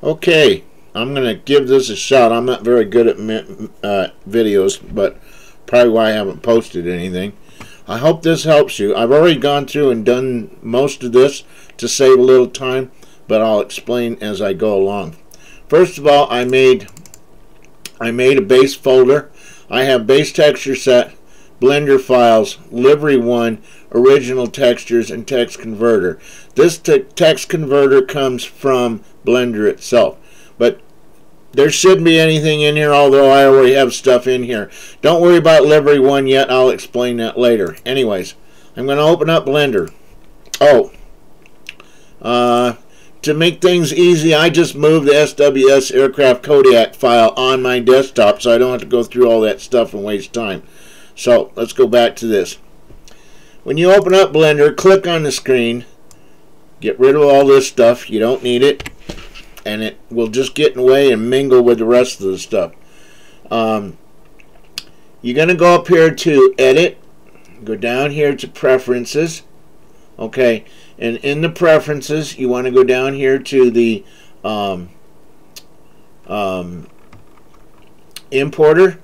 Okay, I'm going to give this a shot. I'm not very good at uh, videos, but probably why I haven't posted anything. I hope this helps you. I've already gone through and done most of this to save a little time, but I'll explain as I go along. First of all, I made I made a base folder. I have base texture set, Blender files, livery 1, original textures, and text converter. This te text converter comes from Blender itself. But there shouldn't be anything in here, although I already have stuff in here. Don't worry about livery 1 yet. I'll explain that later. Anyways, I'm going to open up Blender. Oh, uh, to make things easy, I just moved the SWS aircraft Kodiak file on my desktop so I don't have to go through all that stuff and waste time. So let's go back to this. When you open up Blender, click on the screen, get rid of all this stuff. You don't need it. And it will just get in the way and mingle with the rest of the stuff. Um, you're going to go up here to Edit. Go down here to Preferences. Okay. And in the Preferences, you want to go down here to the um, um, Importer.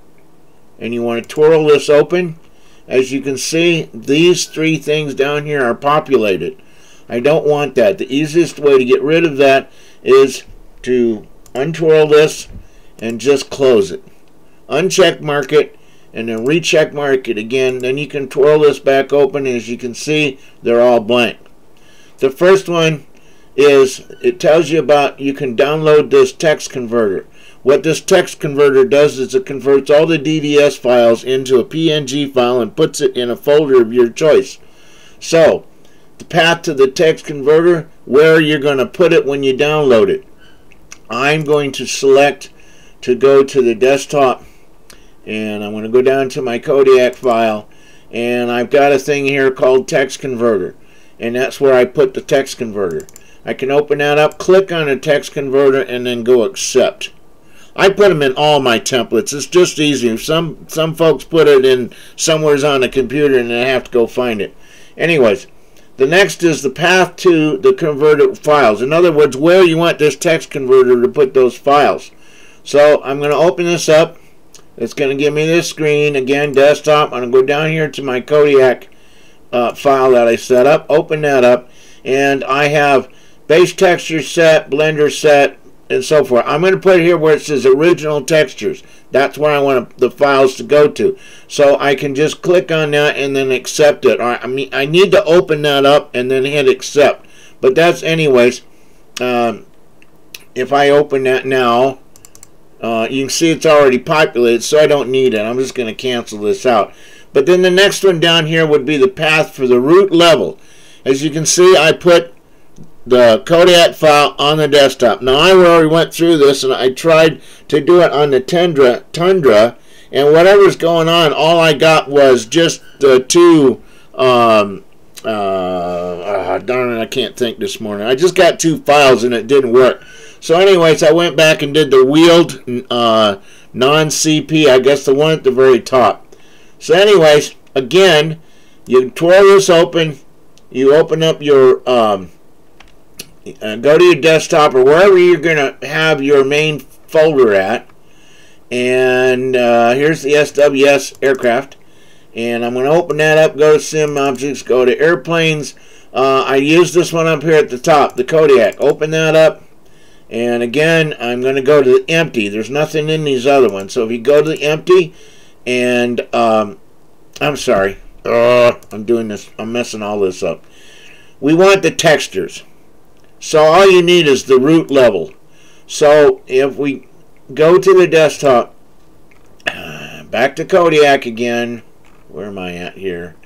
And you want to twirl this open as you can see, these three things down here are populated. I don't want that. The easiest way to get rid of that is to untwirl this and just close it. Uncheck mark it and then recheck mark it again. Then you can twirl this back open. As you can see, they're all blank. The first one is it tells you about you can download this text converter. What this text converter does is it converts all the DDS files into a PNG file and puts it in a folder of your choice. So, the path to the text converter, where you're going to put it when you download it. I'm going to select to go to the desktop and I'm going to go down to my Kodiak file and I've got a thing here called text converter and that's where I put the text converter. I can open that up, click on the text converter and then go accept. I put them in all my templates. It's just easy. Some some folks put it in somewhere's on the computer and they have to go find it. Anyways, the next is the path to the converted files. In other words, where you want this text converter to put those files. So I'm going to open this up. It's going to give me this screen. Again, desktop. I'm going to go down here to my Kodiak uh, file that I set up. Open that up. And I have base texture set, blender set, and so forth. I'm going to put it here where it says original textures. That's where I want the files to go to. So I can just click on that and then accept it. All right, I mean, I need to open that up and then hit accept. But that's anyways. Um, if I open that now, uh, you can see it's already populated, so I don't need it. I'm just going to cancel this out. But then the next one down here would be the path for the root level. As you can see, I put the Kodiak file on the desktop. Now I already went through this and I tried to do it on the Tundra, Tundra and whatever's going on, all I got was just the two, um, uh, uh, darn it, I can't think this morning. I just got two files and it didn't work. So anyways, I went back and did the wheeled uh, non-CP, I guess the one at the very top. So anyways, again, you twirl this open, you open up your um, uh, go to your desktop or wherever you're going to have your main folder at. And uh, here's the SWS aircraft. And I'm going to open that up, go to Sim Objects, go to Airplanes. Uh, I use this one up here at the top, the Kodiak. Open that up. And again, I'm going to go to the empty. There's nothing in these other ones. So if you go to the empty, and um, I'm sorry. Uh, I'm doing this. I'm messing all this up. We want the textures. So all you need is the root level. So if we go to the desktop, back to Kodiak again, where am I at here?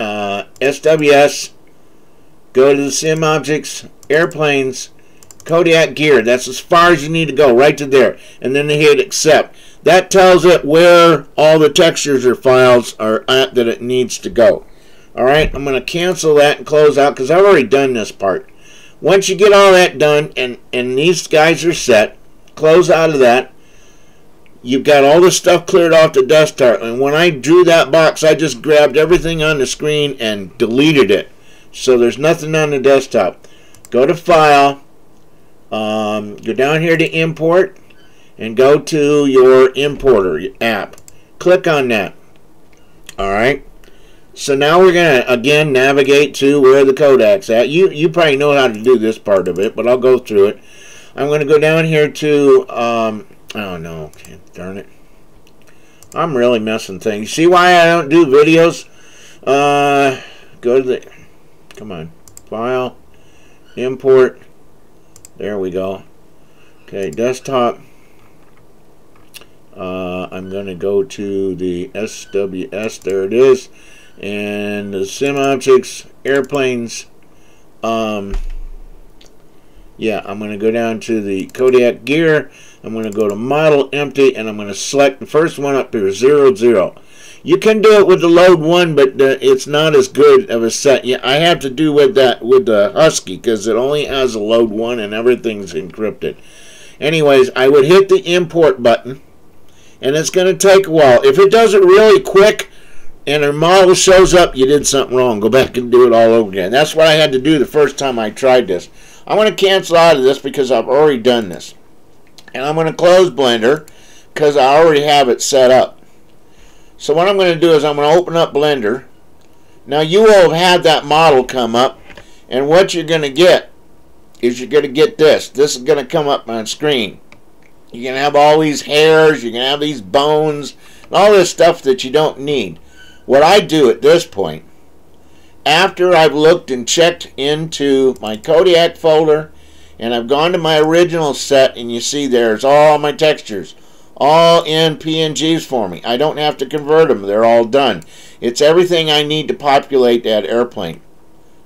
Uh, SWS, go to the Sim Objects, Airplanes, Kodiak Gear. That's as far as you need to go, right to there. And then they hit Accept. That tells it where all the textures or files are at that it needs to go. Alright, I'm going to cancel that and close out because I've already done this part. Once you get all that done and, and these guys are set, close out of that. You've got all the stuff cleared off the desktop. And when I drew that box, I just grabbed everything on the screen and deleted it. So there's nothing on the desktop. Go to File, um, go down here to import and go to your importer app. Click on that. All right. So now we're going to, again, navigate to where the Kodiak's at. You, you probably know how to do this part of it, but I'll go through it. I'm going to go down here to, um, oh no, darn it. I'm really messing things. See why I don't do videos? Uh, go to the, come on, file, import. There we go. Okay, desktop. Uh, I'm going to go to the SWS. There it is. And the SimObjects airplanes. Um, yeah, I'm going to go down to the Kodiak gear. I'm going to go to model empty and I'm going to select the first one up here, 00. zero. You can do it with the load one, but uh, it's not as good of a set. Yeah, I have to do with that with the Husky because it only has a load one and everything's encrypted. Anyways, I would hit the import button and it's going to take a while. If it does it really quick and a model shows up, you did something wrong. Go back and do it all over again. That's what I had to do the first time I tried this. I'm going to cancel out of this because I've already done this. And I'm going to close Blender because I already have it set up. So what I'm going to do is I'm going to open up Blender. Now you will have had that model come up and what you're going to get is you're going to get this. This is going to come up on screen. You're going to have all these hairs, you're going to have these bones, all this stuff that you don't need. What I do at this point, after I've looked and checked into my Kodiak folder, and I've gone to my original set, and you see there's all my textures, all in PNGs for me. I don't have to convert them. They're all done. It's everything I need to populate that airplane.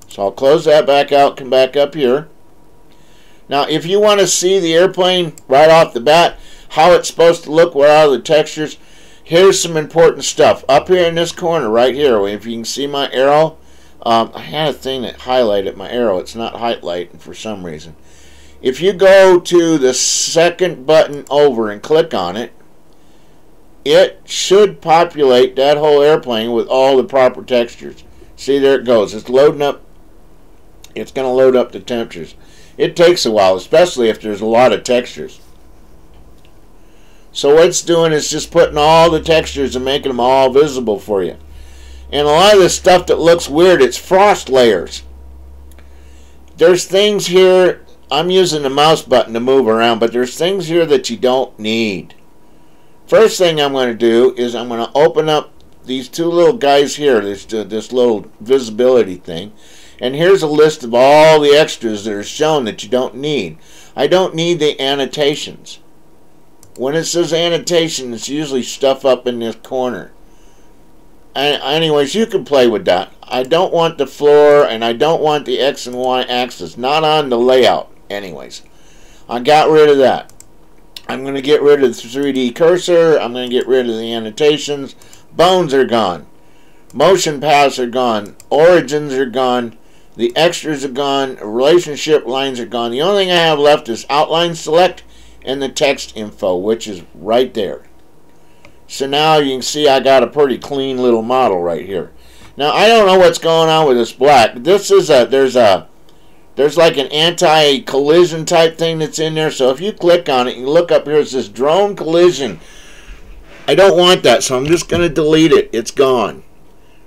So I'll close that back out, come back up here. Now, if you want to see the airplane right off the bat, how it's supposed to look, what are the textures, here's some important stuff. Up here in this corner, right here, if you can see my arrow, um, I had a thing that highlighted my arrow. It's not highlighting for some reason. If you go to the second button over and click on it, it should populate that whole airplane with all the proper textures. See, there it goes. It's loading up. It's going to load up the temperatures. It takes a while, especially if there's a lot of textures. So what it's doing is just putting all the textures and making them all visible for you. And a lot of this stuff that looks weird, it's frost layers. There's things here, I'm using the mouse button to move around, but there's things here that you don't need. First thing I'm going to do is I'm going to open up these two little guys here, this, uh, this little visibility thing. And here's a list of all the extras that are shown that you don't need. I don't need the annotations. When it says annotation, it's usually stuff up in this corner. And anyways, you can play with that. I don't want the floor and I don't want the X and Y axis. Not on the layout, anyways. I got rid of that. I'm going to get rid of the 3D cursor. I'm going to get rid of the annotations. Bones are gone. Motion paths are gone. Origins are gone. The extras are gone. Relationship lines are gone. The only thing I have left is outline select and the text info, which is right there. So now you can see I got a pretty clean little model right here. Now I don't know what's going on with this black. This is a there's a there's like an anti-collision type thing that's in there. So if you click on it, you look up here, it says drone collision. I don't want that, so I'm just going to delete it. It's gone.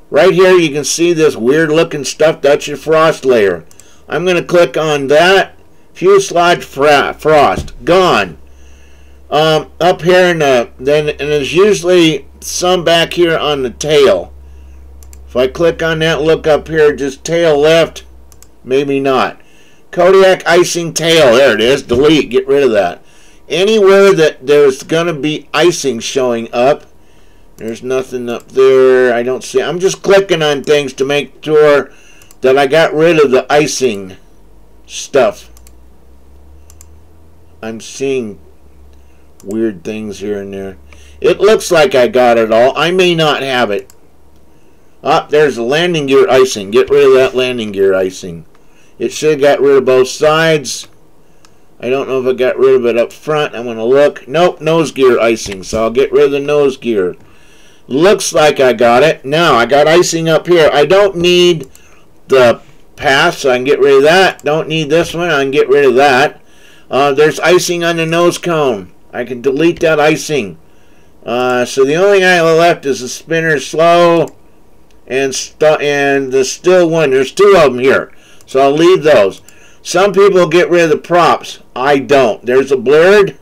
Right here you can see this weird looking stuff. That's your frost layer. I'm going to click on that. Fuselage frost. Gone. Um, up here in the, then and there's usually some back here on the tail. If I click on that, look up here, just tail left, maybe not. Kodiak icing tail, there it is, delete, get rid of that. Anywhere that there's going to be icing showing up, there's nothing up there. I don't see. I'm just clicking on things to make sure that I got rid of the icing stuff. I'm seeing weird things here and there. It looks like I got it all. I may not have it. Ah, there's the landing gear icing. Get rid of that landing gear icing. It should have got rid of both sides. I don't know if I got rid of it up front. I'm going to look. Nope, nose gear icing. So I'll get rid of the nose gear. Looks like I got it. Now, I got icing up here. I don't need the path, so I can get rid of that. Don't need this one. I can get rid of that. Uh, there's icing on the nose cone. I can delete that icing. Uh, so the only thing I left is the spinner slow and and the still one. There's two of them here. So I'll leave those. Some people get rid of the props. I don't. There's a blurred.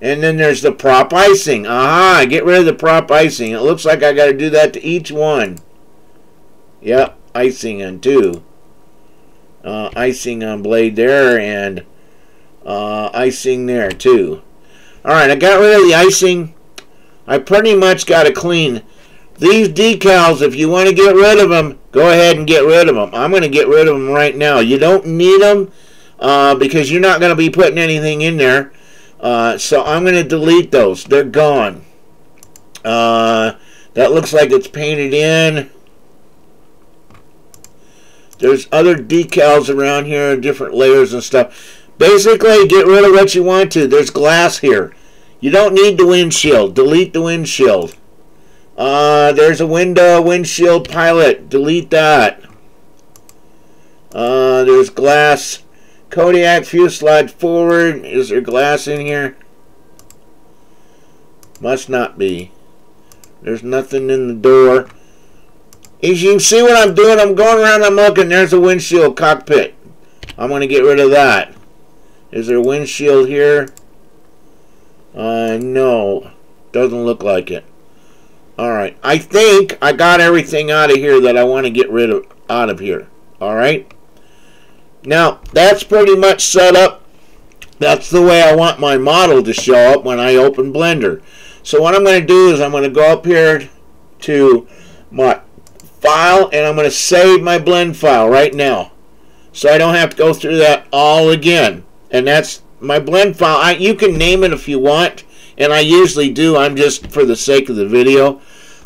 And then there's the prop icing. Aha, get rid of the prop icing. It looks like I got to do that to each one. Yep, icing on two. Uh, icing on blade there and uh, icing there too. Alright, I got rid of the icing. I pretty much got to clean these decals. If you want to get rid of them, go ahead and get rid of them. I'm going to get rid of them right now. You don't need them uh, because you're not going to be putting anything in there. Uh, so I'm going to delete those. They're gone. Uh, that looks like it's painted in. There's other decals around here, different layers and stuff. Basically, get rid of what you want to. There's glass here. You don't need the windshield. Delete the windshield. Uh, there's a window, windshield pilot. Delete that. Uh, there's glass. Kodiak fuselage forward. Is there glass in here? Must not be. There's nothing in the door. As you see what I'm doing, I'm going around, I'm looking. There's a windshield cockpit. I'm going to get rid of that. Is there a windshield here? Uh, no. Doesn't look like it. Alright. I think I got everything out of here that I want to get rid of out of here. Alright? Now, that's pretty much set up. That's the way I want my model to show up when I open Blender. So what I'm going to do is I'm going to go up here to my file and I'm going to save my blend file right now. So I don't have to go through that all again. And that's my blend file. I, you can name it if you want. And I usually do. I'm just for the sake of the video.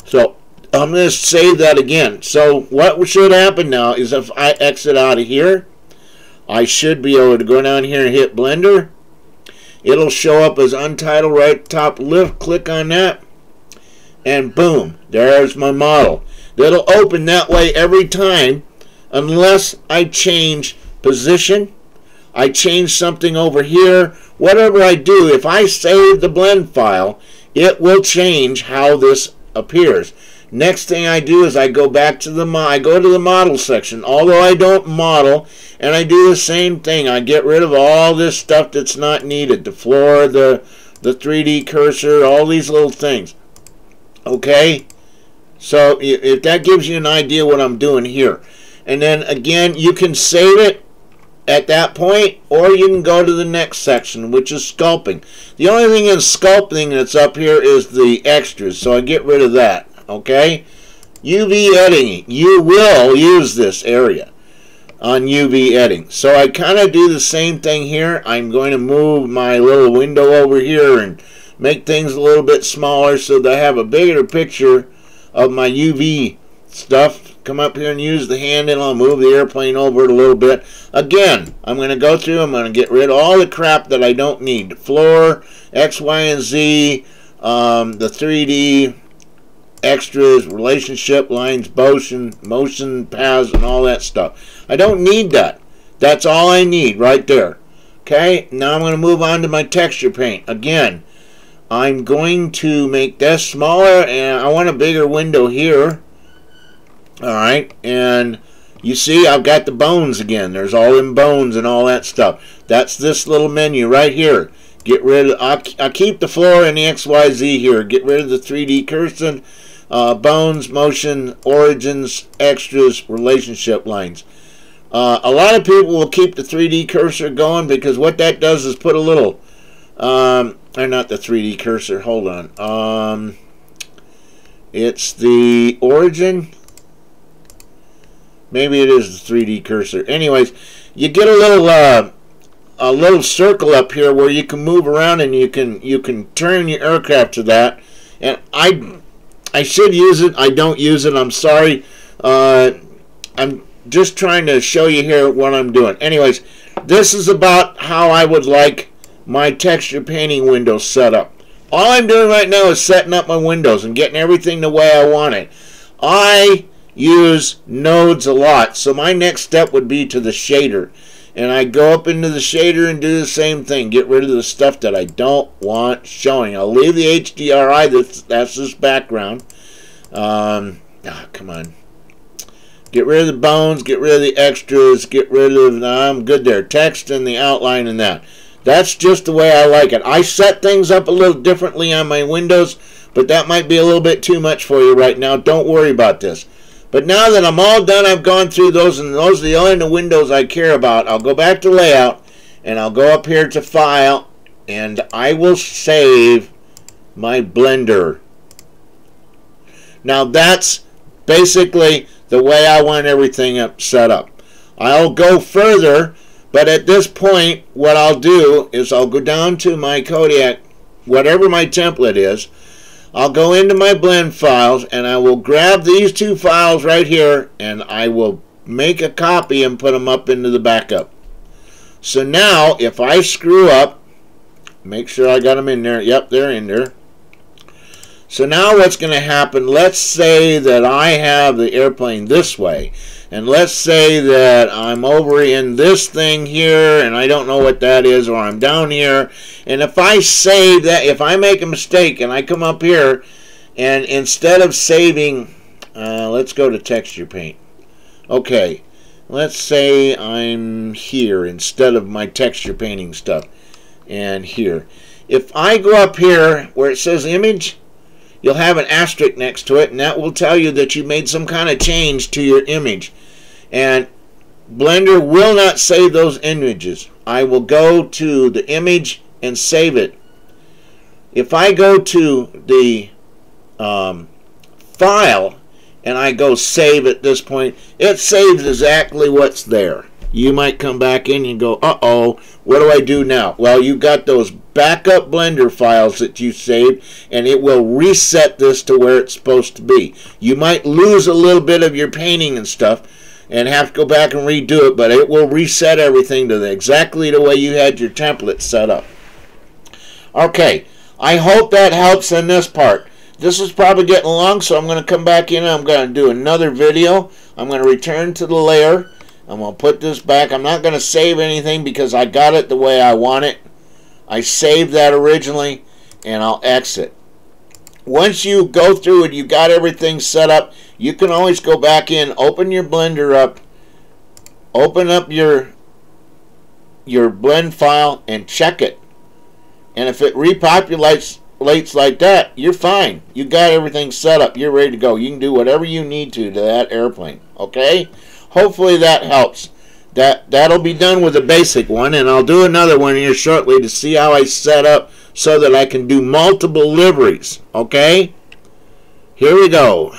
So I'm going to save that again. So what should happen now is if I exit out of here, I should be able to go down here and hit Blender. It'll show up as Untitled right top left. Click on that. And boom, there's my model. That'll open that way every time unless I change position. I change something over here. Whatever I do, if I save the blend file, it will change how this appears. Next thing I do is I go back to the I go to the model section. Although I don't model, and I do the same thing. I get rid of all this stuff that's not needed. The floor, the the 3D cursor, all these little things. Okay? So if that gives you an idea what I'm doing here. And then again, you can save it at that point, or you can go to the next section, which is sculpting. The only thing in sculpting that's up here is the extras, so I get rid of that. Okay? UV editing. You will use this area on UV editing. So I kind of do the same thing here. I'm going to move my little window over here and make things a little bit smaller so I have a bigger picture of my UV stuff. Come up here and use the hand and I'll move the airplane over a little bit. Again, I'm going to go through, I'm going to get rid of all the crap that I don't need. Floor, X, Y, and Z, um, the 3D, extras, relationship lines, motion, motion paths, and all that stuff. I don't need that. That's all I need right there. Okay, now I'm going to move on to my texture paint. Again, I'm going to make this smaller and I want a bigger window here. Alright, and you see I've got the bones again. There's all them bones and all that stuff. That's this little menu right here. Get rid of, I'll, I'll keep the floor and the XYZ here. Get rid of the 3D cursor, uh, bones, motion, origins, extras, relationship lines. Uh, a lot of people will keep the 3D cursor going because what that does is put a little um, or not the 3D cursor. Hold on. Um, it's the origin. Maybe it is the 3D cursor. Anyways, you get a little uh, a little circle up here where you can move around and you can you can turn your aircraft to that. And I I should use it. I don't use it. I'm sorry. Uh, I'm just trying to show you here what I'm doing. Anyways, this is about how I would like my texture painting window set up. All I'm doing right now is setting up my windows and getting everything the way I want it. I use nodes a lot, so my next step would be to the shader. and I go up into the shader and do the same thing. Get rid of the stuff that I don't want showing. I'll leave the HDRI, that's, that's this background. Um, oh, come on. Get rid of the bones, get rid of the extras, get rid of, nah, I'm good there. Text and the outline and that. That's just the way I like it. I set things up a little differently on my windows, but that might be a little bit too much for you right now. Don't worry about this. But now that I'm all done, I've gone through those, and those are the only the windows I care about. I'll go back to layout, and I'll go up here to file, and I will save my Blender. Now that's basically the way I want everything up, set up. I'll go further, but at this point, what I'll do is I'll go down to my Kodiak, whatever my template is, I'll go into my blend files and I will grab these two files right here and I will make a copy and put them up into the backup. So now if I screw up, make sure I got them in there. Yep, they're in there. So now what's going to happen, let's say that I have the airplane this way. And let's say that I'm over in this thing here and I don't know what that is or I'm down here. And if I save that, if I make a mistake and I come up here and instead of saving, uh, let's go to texture paint. Okay, let's say I'm here instead of my texture painting stuff and here. If I go up here where it says image, you'll have an asterisk next to it and that will tell you that you made some kind of change to your image and Blender will not save those images. I will go to the image and save it. If I go to the um, file and I go save at this point, it saves exactly what's there. You might come back in and go, uh-oh, what do I do now? Well, you've got those backup Blender files that you saved, and it will reset this to where it's supposed to be. You might lose a little bit of your painting and stuff, and have to go back and redo it, but it will reset everything to the, exactly the way you had your template set up. Okay, I hope that helps in this part. This is probably getting long, so I'm going to come back in and I'm going to do another video. I'm going to return to the layer. I'm going to put this back. I'm not going to save anything because I got it the way I want it. I saved that originally, and I'll exit. Once you go through it, you got everything set up, you can always go back in, open your blender up, open up your your blend file and check it. And if it repopulates like that, you're fine. You got everything set up. You're ready to go. You can do whatever you need to to that airplane. Okay? Hopefully that helps. That that'll be done with a basic one, and I'll do another one here shortly to see how I set up so that I can do multiple liveries. Okay? Here we go.